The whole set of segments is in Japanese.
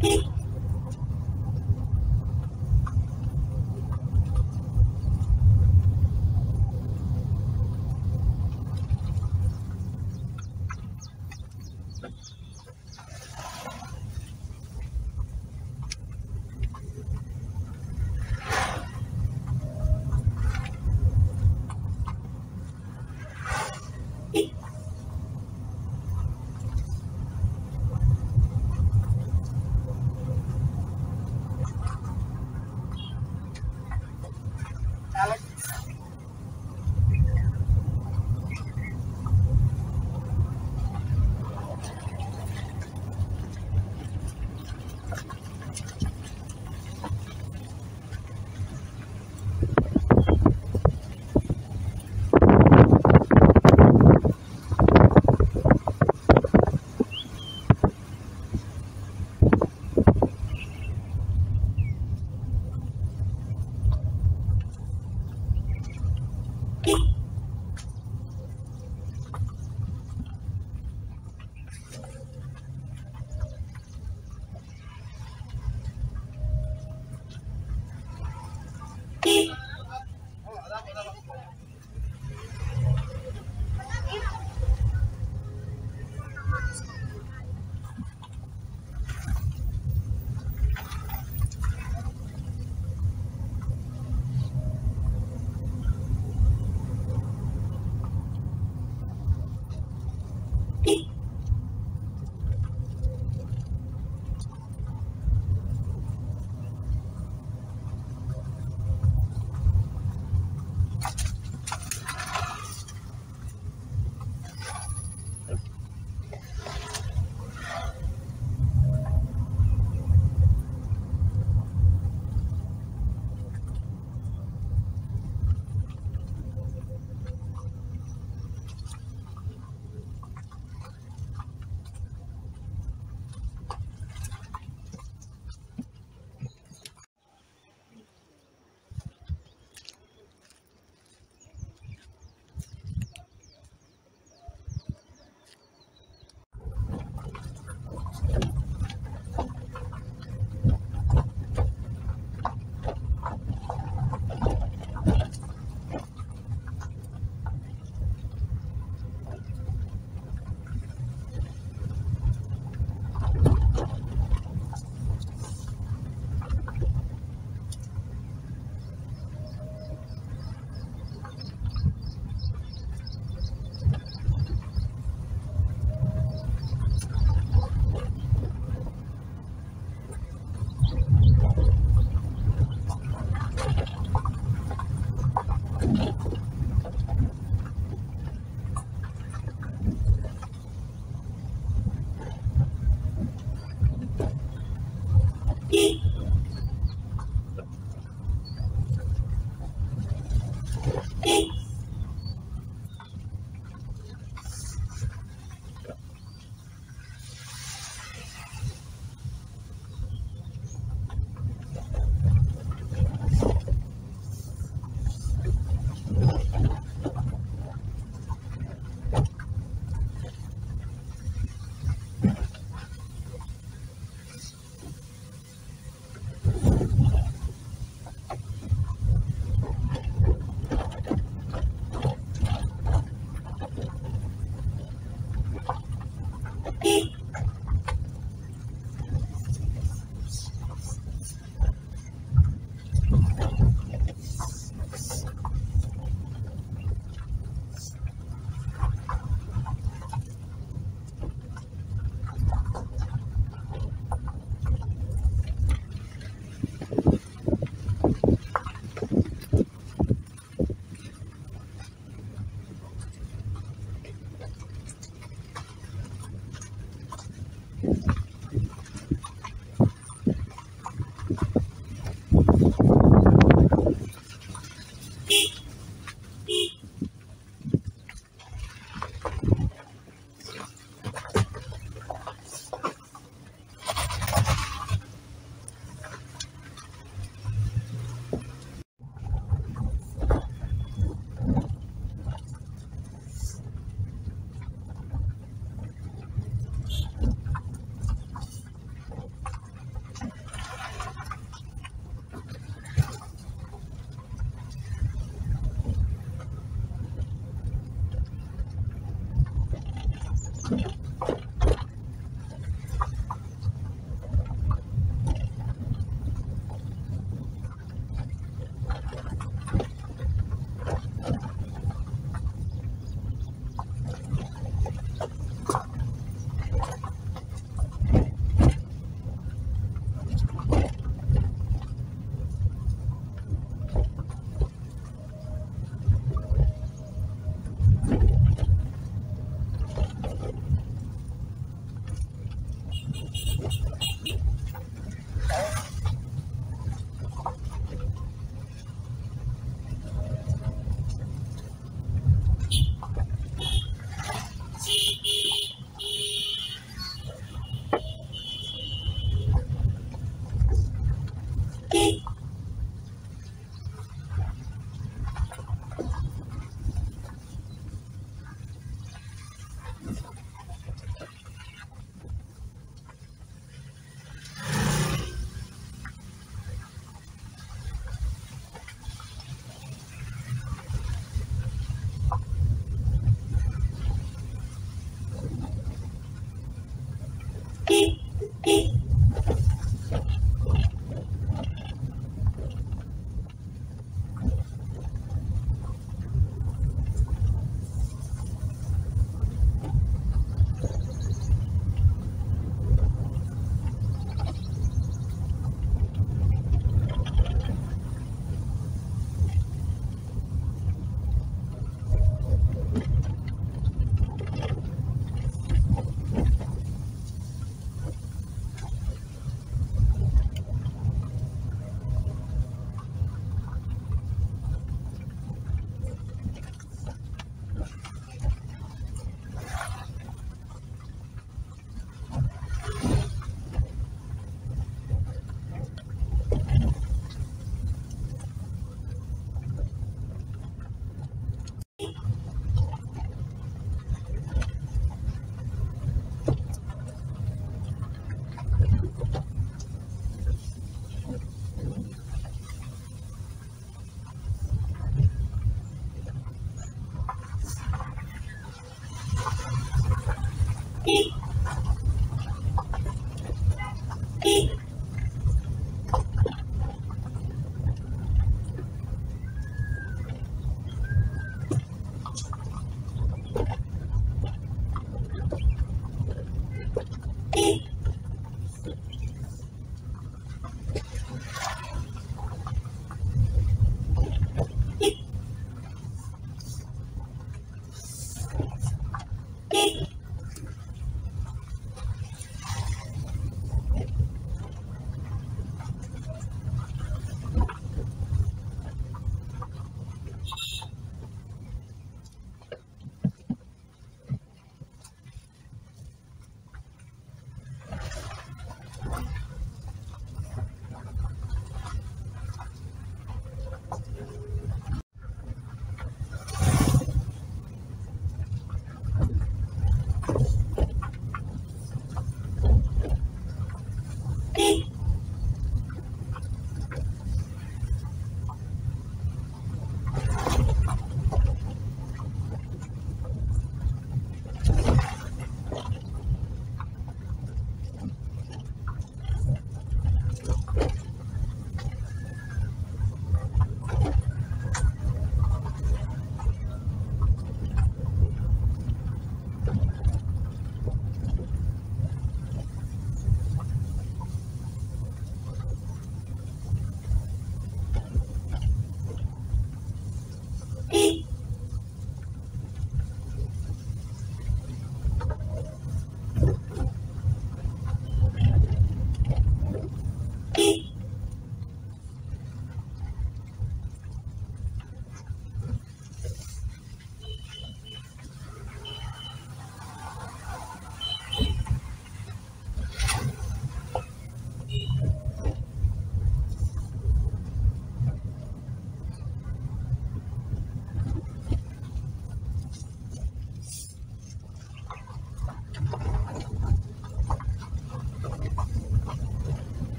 Beep.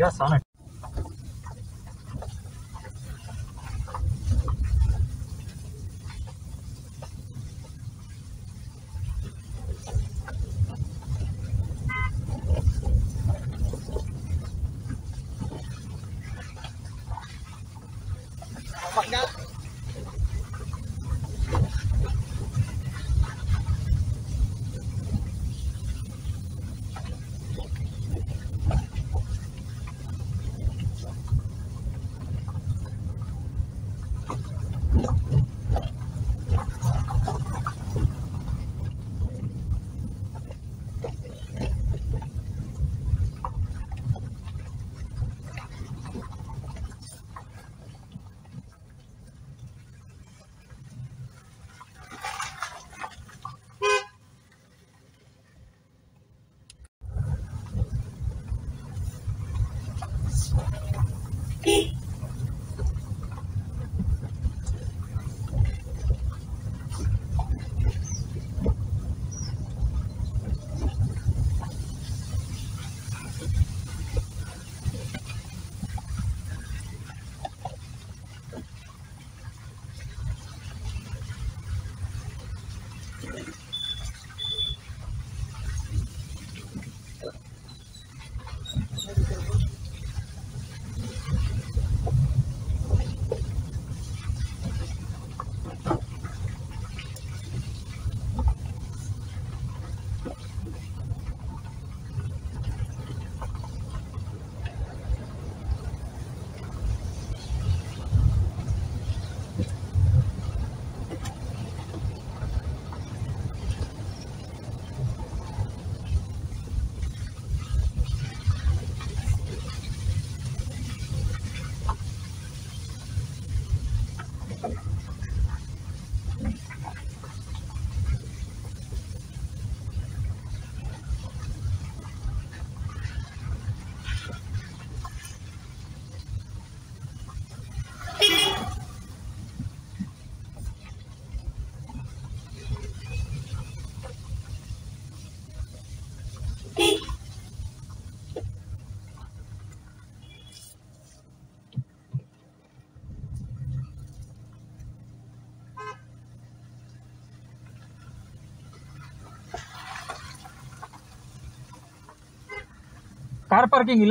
気がさない。Fuck car parking